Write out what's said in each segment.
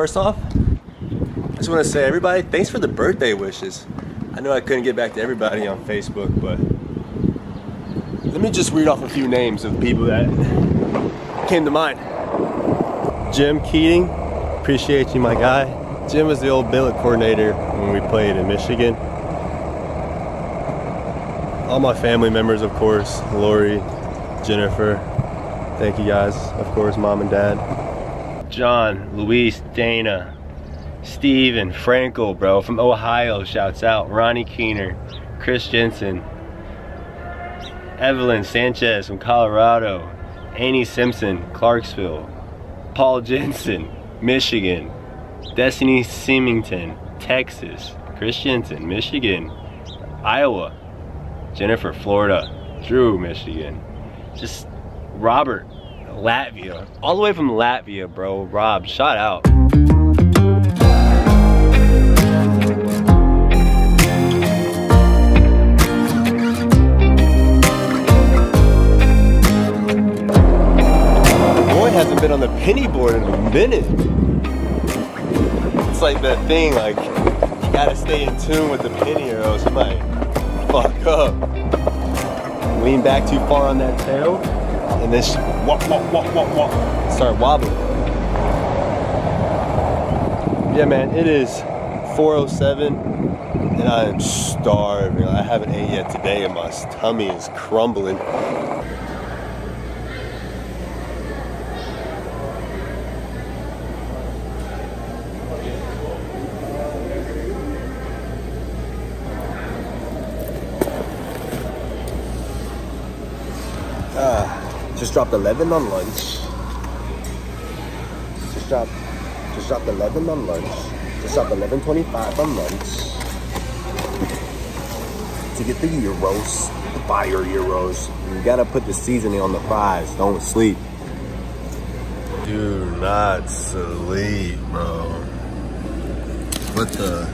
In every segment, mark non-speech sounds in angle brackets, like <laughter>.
first off, I just want to say, everybody, thanks for the birthday wishes. I know I couldn't get back to everybody on Facebook, but let me just read off a few names of people that came to mind. Jim Keating, appreciate you, my guy. Jim was the old billet coordinator when we played in Michigan. All my family members, of course, Lori, Jennifer. Thank you guys, of course, mom and dad. John, Luis, Dana, Steve, and Frankel, bro, from Ohio, shouts out. Ronnie Keener, Chris Jensen, Evelyn Sanchez from Colorado, Annie Simpson, Clarksville, Paul Jensen, Michigan, Destiny Symington, Texas, Chris Jensen, Michigan, Iowa, Jennifer, Florida, Drew, Michigan, just Robert, Latvia, all the way from Latvia, bro. Rob, shout out. Boy hasn't been on the penny board in a minute. It's like that thing, like, you gotta stay in tune with the penny or else you might fuck up. Lean back too far on that tail, and this walk, walk, walk, walk, walk. Start wobbling. Yeah, man, it is 407 and I am starving. I haven't ate yet today and my tummy is crumbling. Just dropped 11 on lunch. Just dropped, just dropped 11 on lunch. Just dropped 11.25 on lunch. To get the gyros, the fire gyros, you gotta put the seasoning on the fries. Don't sleep. Do not sleep, bro. Put the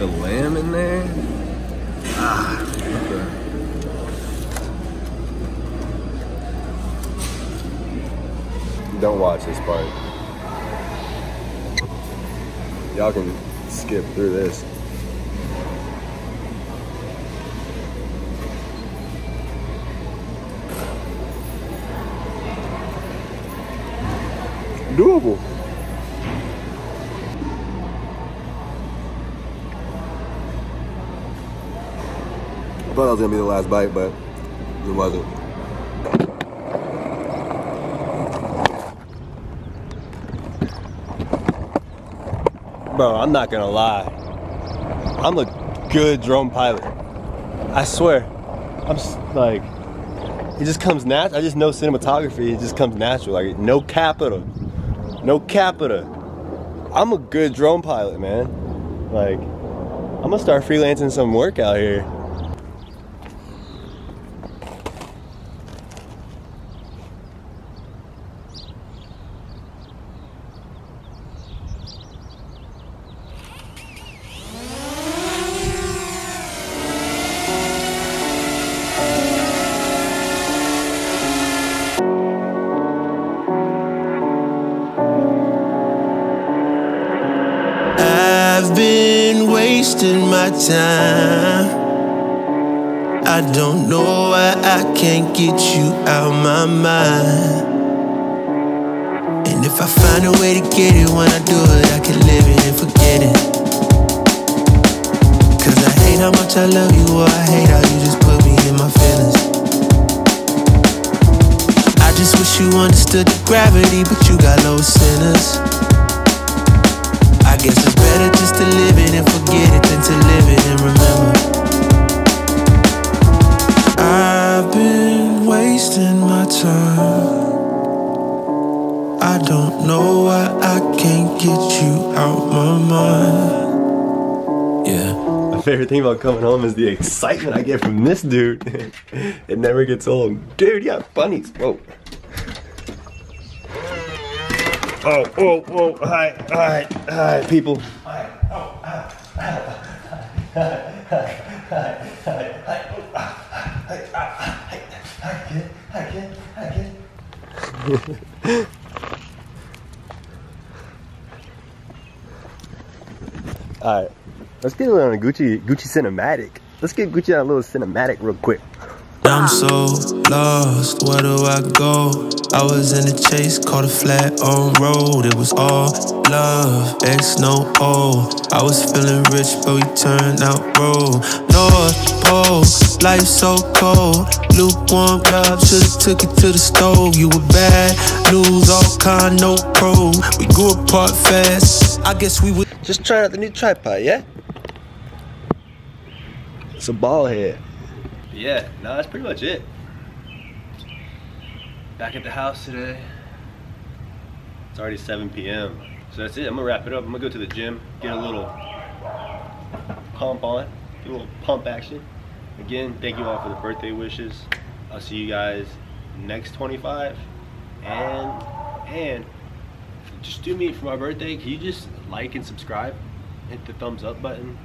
the lamb in there. Ah, what the. Don't watch this part. Y'all can skip through this. Doable. I thought that was gonna be the last bite, but it wasn't. Bro, I'm not gonna lie. I'm a good drone pilot. I swear. I'm s- like, it just comes natural. I just know cinematography. It just comes natural. Like, no capita. No capita. I'm a good drone pilot, man. Like, I'm gonna start freelancing some work out here. I've been wasting my time. I don't know why I can't get you out of my mind. And if I find a way to get it, when I do it, I can live it and forget it. Cause I hate how much I love you, or I hate how you just put me in my feelings. I just wish you understood the gravity, but you got low sinners. I guess it's better just to live it and forget it than to live it and remember. I've been wasting my time. I don't know why I can't get you out my mind. Yeah. My favorite thing about coming home is the excitement I get from this dude. <laughs> it never gets old. Dude, yeah, bunnies. Whoa. Oh, whoa, whoa, hi, hi, hi, people. All right, let's get a little Gucci Gucci cinematic. Let's get Gucci on a little cinematic real quick. I'm so lost, where do I go? I was in the chase, caught a flat on road. It was all love, X no O. I was feeling rich, but we turned out broke. North Pole, life so cold. Lukewarm love, should've took it to the stove. You were bad news, all kind, no pro. We grew apart fast. I guess we would. Just try out the new tripod, yeah? It's a ball head. Yeah, no, that's pretty much it. Back at the house today. It's already 7 p.m. So that's it. I'm gonna wrap it up. I'm gonna go to the gym, get a little pump on, get a little pump action. Again, thank you all for the birthday wishes. I'll see you guys next 25. And and just do me for my birthday. Can you just like and subscribe? Hit the thumbs up button.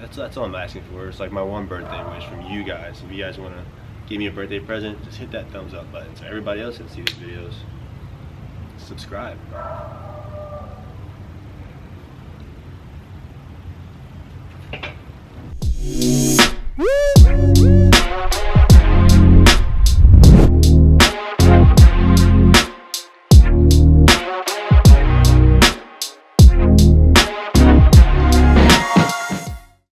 That's that's all I'm asking for. It's like my one birthday wish from you guys. If you guys want to give me a birthday present, just hit that thumbs up button so everybody else can see these videos. Subscribe.